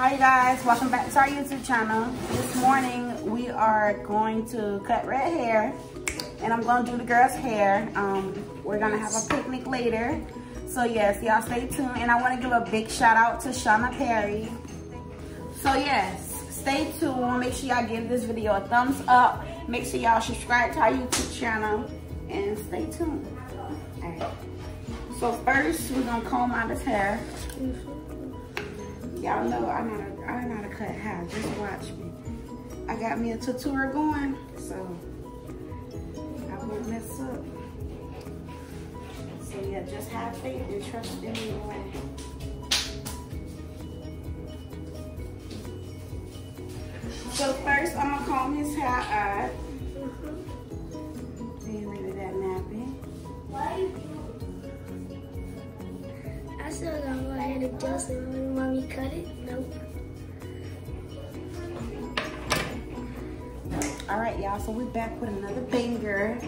Hi guys, welcome back to our YouTube channel. This morning we are going to cut red hair and I'm gonna do the girl's hair. Um, we're gonna have a picnic later. So yes, y'all stay tuned. And I wanna give a big shout out to Shauna Perry. So yes, stay tuned. Make sure y'all give this video a thumbs up. Make sure y'all subscribe to our YouTube channel and stay tuned. All right. So first, we're gonna comb out his hair. Y'all know I know how to, I know how to cut hair. Just watch me. I got me a tutorial going, so I won't mess up. So yeah, just have faith and trust in me. So first, I'm gonna comb his hair out. Being rid of that nappy. Why? I still don't go ahead and. When mommy cut it, nope. All right, y'all. So we're back with another banger.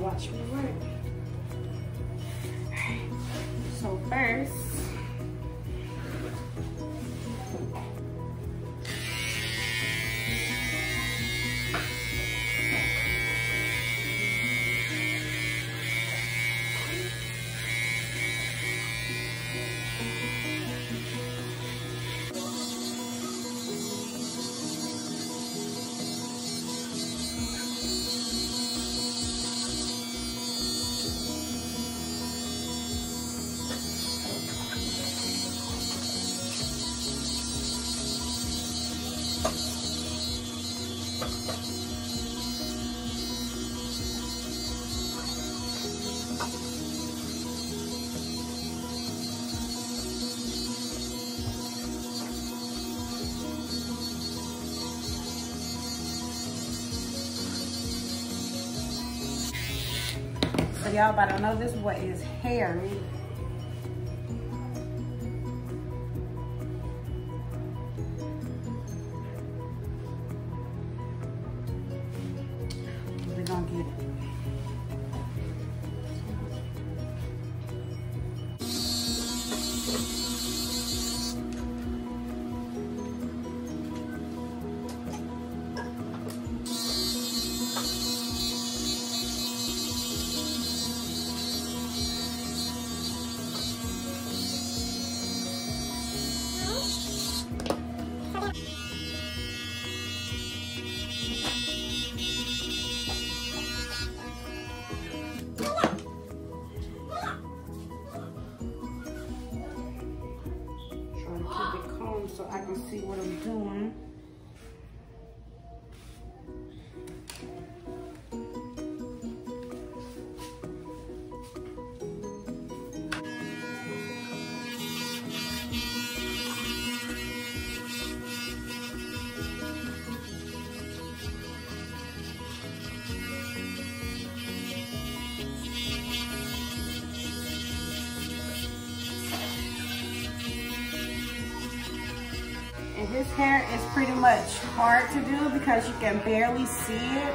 Watch me work. So first. Y'all about to know this what is hairy. See what I'm doing. Hair is pretty much hard to do because you can barely see it.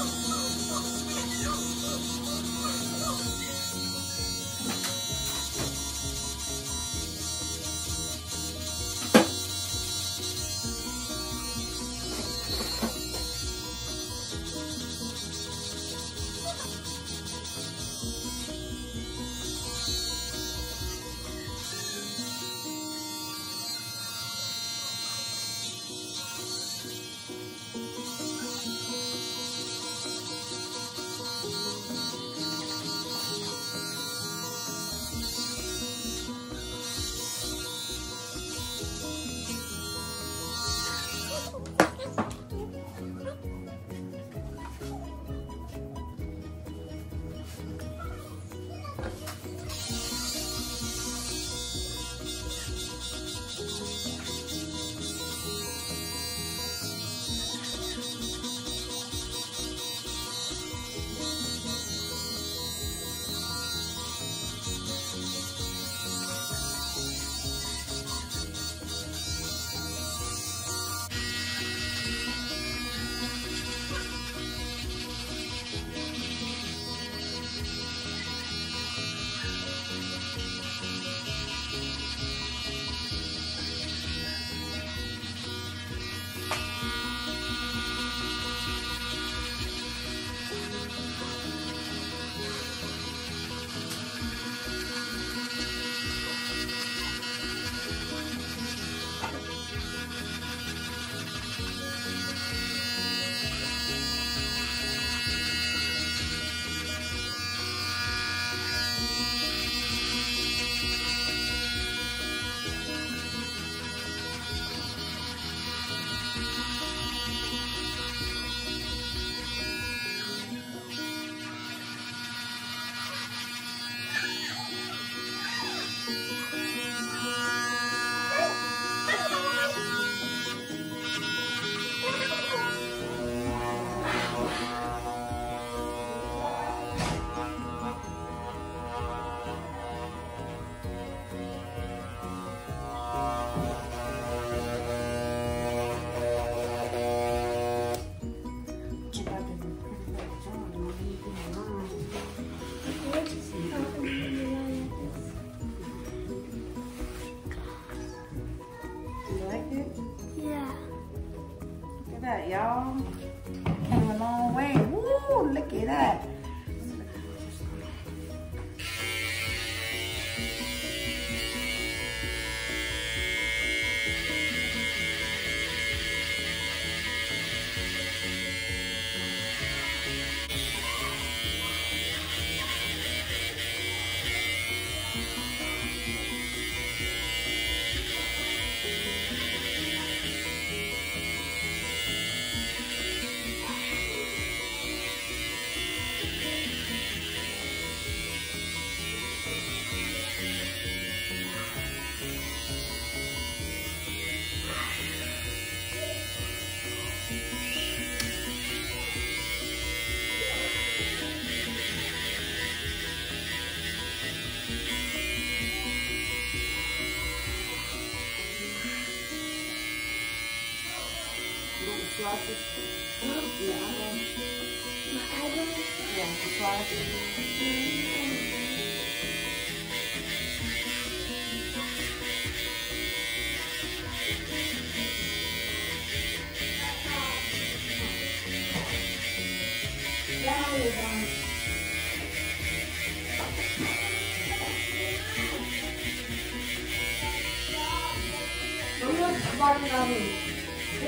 よし!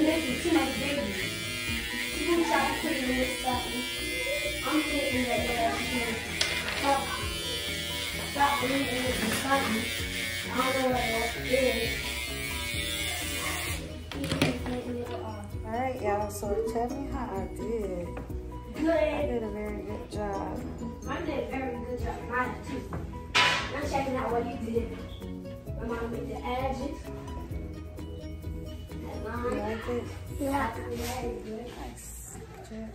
Makes me too much baby. People try to put I'm thinking that yeah, she can stop, stop believing it in something. I don't know what it is. You can paint it off. All right, y'all. So tell me how I did. Good. I did a very good job. I did a very good job. Mine too. I'm checking out what you did. My mom made the edges. That You line. like it? Yeah. Very good.